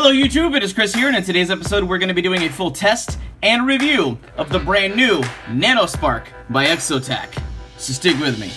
Hello YouTube, it is Chris here, and in today's episode we're going to be doing a full test and review of the brand new NanoSpark by Exotac. So stick with me.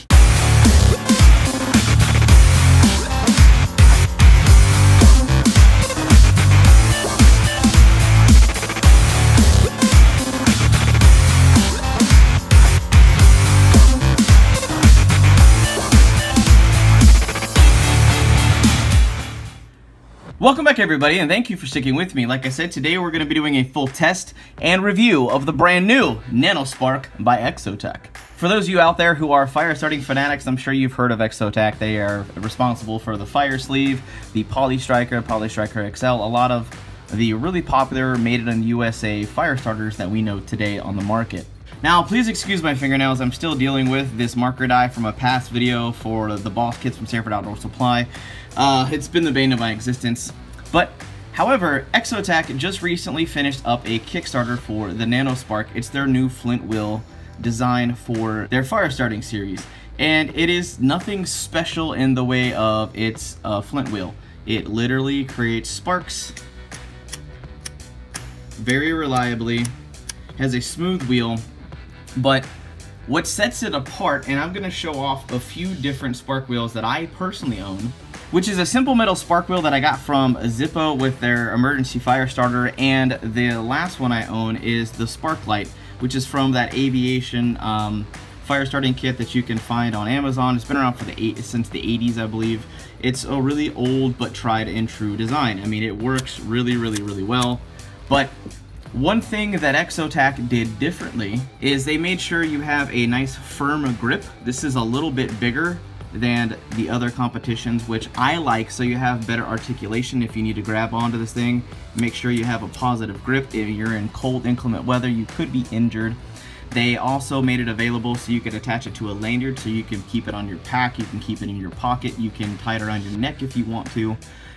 Welcome back everybody and thank you for sticking with me. Like I said, today we're going to be doing a full test and review of the brand new NanoSpark by Exotac. For those of you out there who are fire starting fanatics, I'm sure you've heard of Exotac. They are responsible for the Fire Sleeve, the Poly Striker, Poly Striker XL, a lot of the really popular made it in the USA fire starters that we know today on the market. Now, please excuse my fingernails. I'm still dealing with this marker dye from a past video for the Boss Kits from Sanford Outdoor Supply. Uh, it's been the bane of my existence. But, however, Exotac just recently finished up a Kickstarter for the NanoSpark. It's their new flint wheel design for their fire starting series. And it is nothing special in the way of its uh, flint wheel. It literally creates sparks very reliably, has a smooth wheel, but what sets it apart, and I'm going to show off a few different spark wheels that I personally own, which is a simple metal spark wheel that I got from Zippo with their emergency fire starter, and the last one I own is the Sparklite, which is from that aviation um, fire starting kit that you can find on Amazon. It's been around for the eight since the 80s, I believe. It's a really old but tried and true design. I mean, it works really, really, really well. But one thing that Exotac did differently is they made sure you have a nice firm grip. This is a little bit bigger than the other competitions, which I like, so you have better articulation if you need to grab onto this thing. Make sure you have a positive grip. If you're in cold, inclement weather, you could be injured. They also made it available so you could attach it to a lanyard so you can keep it on your pack, you can keep it in your pocket, you can tie it around your neck if you want to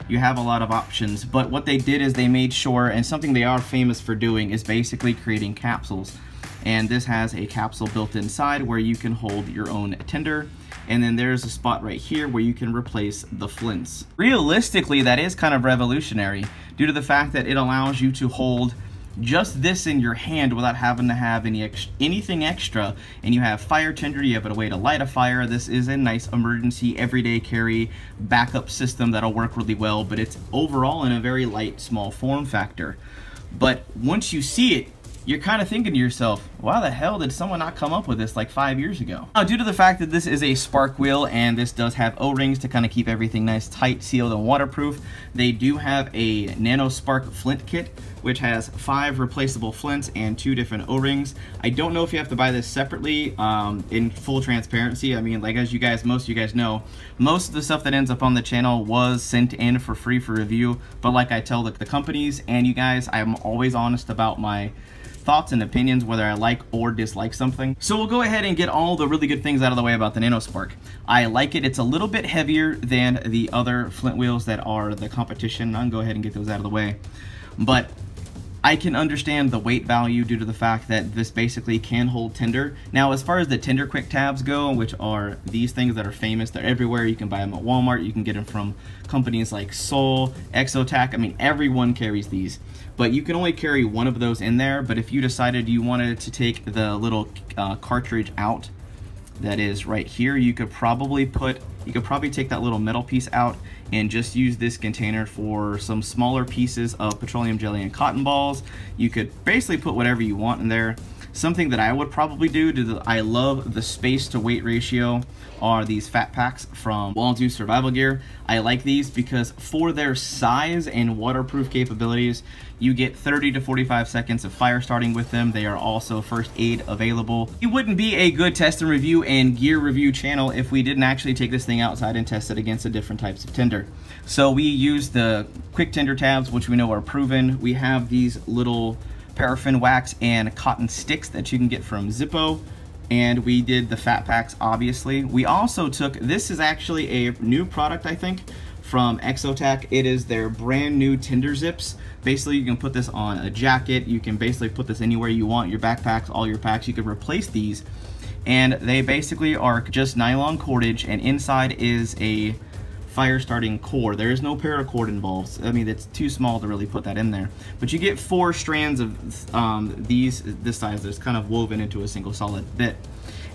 you have a lot of options. But what they did is they made sure, and something they are famous for doing is basically creating capsules. And this has a capsule built inside where you can hold your own tinder. And then there's a spot right here where you can replace the flints. Realistically, that is kind of revolutionary due to the fact that it allows you to hold just this in your hand without having to have any ex anything extra and you have fire tinder you have a way to light a fire. This is a nice emergency everyday carry backup system that'll work really well but it's overall in a very light small form factor. But once you see it you're kind of thinking to yourself, why the hell did someone not come up with this like five years ago? Now, due to the fact that this is a spark wheel and this does have O-rings to kind of keep everything nice, tight, sealed, and waterproof, they do have a Nano Spark flint kit, which has five replaceable flints and two different O-rings. I don't know if you have to buy this separately um, in full transparency. I mean, like as you guys, most of you guys know, most of the stuff that ends up on the channel was sent in for free for review. But like I tell the, the companies and you guys, I'm always honest about my thoughts and opinions whether I like or dislike something. So we'll go ahead and get all the really good things out of the way about the NanoSpark. I like it. It's a little bit heavier than the other flint wheels that are the competition. I'll go ahead and get those out of the way. But I can understand the weight value due to the fact that this basically can hold tinder. Now, as far as the Tinder Quick tabs go, which are these things that are famous, they're everywhere. You can buy them at Walmart. You can get them from companies like Sol, Exotac. I mean, everyone carries these. But you can only carry one of those in there. But if you decided you wanted to take the little uh, cartridge out that is right here, you could probably put, you could probably take that little metal piece out and just use this container for some smaller pieces of petroleum jelly and cotton balls. You could basically put whatever you want in there. Something that I would probably do, to I love the space to weight ratio, are these fat packs from Wazoo Survival Gear. I like these because for their size and waterproof capabilities, you get 30 to 45 seconds of fire starting with them. They are also first aid available. It wouldn't be a good test and review and gear review channel if we didn't actually take this thing outside and test it against the different types of tinder. So we use the quick tinder tabs, which we know are proven. We have these little paraffin wax and cotton sticks that you can get from Zippo. And we did the fat packs obviously. We also took this is actually a new product I think from Exotac it is their brand new Tinder zips. Basically you can put this on a jacket. You can basically put this anywhere you want your backpacks all your packs. You could replace these. And they basically are just nylon cordage and inside is a fire starting core. There is no paracord involved. I mean, it's too small to really put that in there. But you get four strands of um, these, this size that's kind of woven into a single solid bit.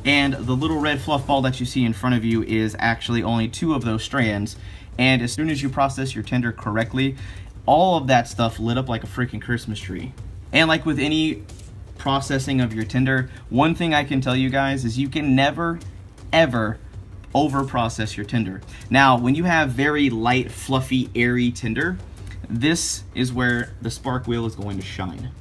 And the little red fluff ball that you see in front of you is actually only two of those strands. And as soon as you process your tinder correctly, all of that stuff lit up like a freaking Christmas tree. And like with any processing of your tinder, one thing I can tell you guys is you can never, ever over process your tinder. Now, when you have very light, fluffy, airy tinder, this is where the spark wheel is going to shine.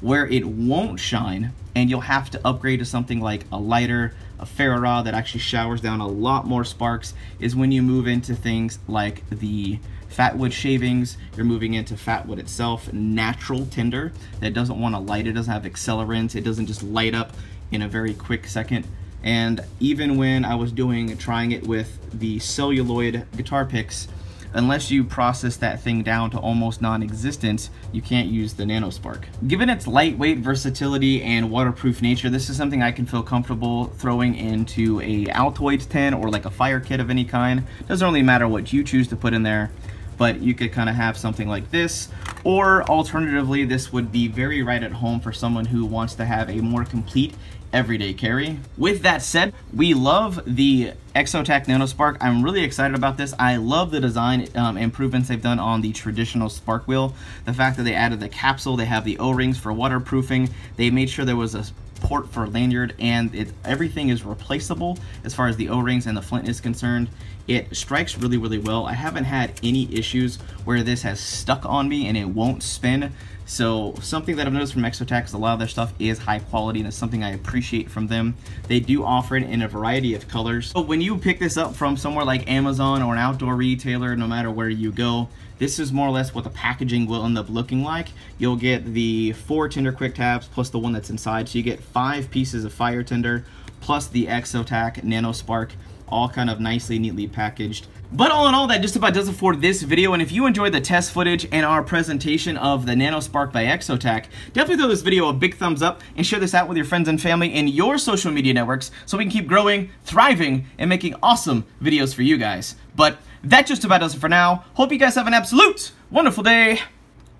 Where it won't shine, and you'll have to upgrade to something like a lighter, a ferro that actually showers down a lot more sparks, is when you move into things like the Fatwood shavings, you're moving into Fatwood itself, natural tinder that doesn't want to light, it doesn't have accelerants, it doesn't just light up in a very quick second. And even when I was doing, trying it with the celluloid guitar picks, unless you process that thing down to almost non-existent, you can't use the NanoSpark. Given its lightweight versatility and waterproof nature, this is something I can feel comfortable throwing into a Altoids tin or like a fire kit of any kind. Doesn't really matter what you choose to put in there but you could kind of have something like this or alternatively this would be very right at home for someone who wants to have a more complete everyday carry. With that said, we love the Exotac NanoSpark. I'm really excited about this. I love the design um, improvements they've done on the traditional spark wheel. The fact that they added the capsule, they have the O-rings for waterproofing. They made sure there was a port for lanyard and it, everything is replaceable as far as the O-rings and the flint is concerned. It strikes really, really well. I haven't had any issues where this has stuck on me and it won't spin. So something that I've noticed from Exotac is a lot of their stuff is high quality and it's something I appreciate from them. They do offer it in a variety of colors. But when you pick this up from somewhere like Amazon or an outdoor retailer, no matter where you go, this is more or less what the packaging will end up looking like. You'll get the four tinder quick tabs plus the one that's inside. So you get five pieces of fire tinder plus the Exotac Nano Spark all kind of nicely, neatly packaged. But all in all, that just about does it for this video, and if you enjoyed the test footage and our presentation of the NanoSpark by Exotac, definitely throw this video a big thumbs up and share this out with your friends and family in your social media networks so we can keep growing, thriving, and making awesome videos for you guys. But that just about does it for now. Hope you guys have an absolute wonderful day.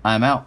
I'm out.